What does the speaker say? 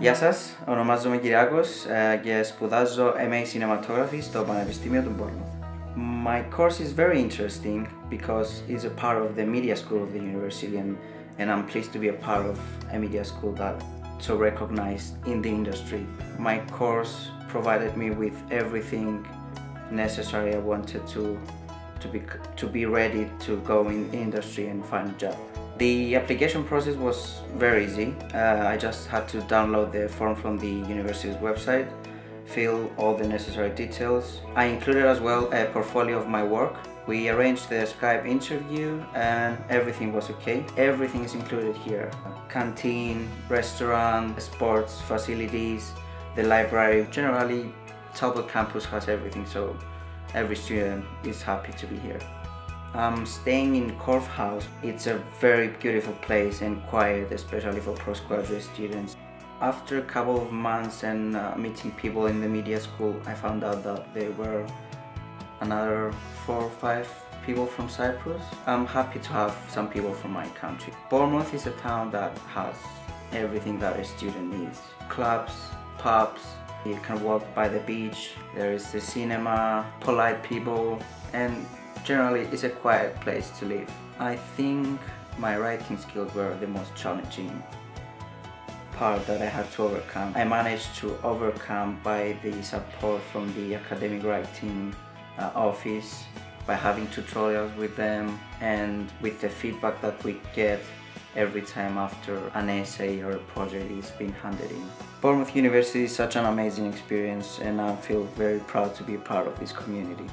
Γεια σας, ονομάζομαι Κυριάκος και σπουδάζω MA Cinematography στο Πανεπιστήμιο του Bournemouth. My course is very interesting because it's a part of the media school of the university and, and I'm pleased to be a part of a media school that so recognized in the industry. My course provided me with everything necessary I wanted to to be to be ready to go in industry and find a job. The application process was very easy. Uh, I just had to download the form from the university's website, fill all the necessary details. I included as well a portfolio of my work. We arranged the Skype interview and everything was okay. Everything is included here. Canteen, restaurant, sports facilities, the library. Generally, Talbot campus has everything, so every student is happy to be here. I'm staying in Corfe House. It's a very beautiful place and quiet, especially for postgraduate students. After a couple of months and uh, meeting people in the media school, I found out that there were another four or five people from Cyprus. I'm happy to have some people from my country. Bournemouth is a town that has everything that a student needs. Clubs, pubs, you can walk by the beach, there is the cinema, polite people, and Generally, it's a quiet place to live. I think my writing skills were the most challenging part that I had to overcome. I managed to overcome by the support from the academic writing uh, office, by having tutorials with them, and with the feedback that we get every time after an essay or a project is being handed in. Bournemouth University is such an amazing experience and I feel very proud to be part of this community.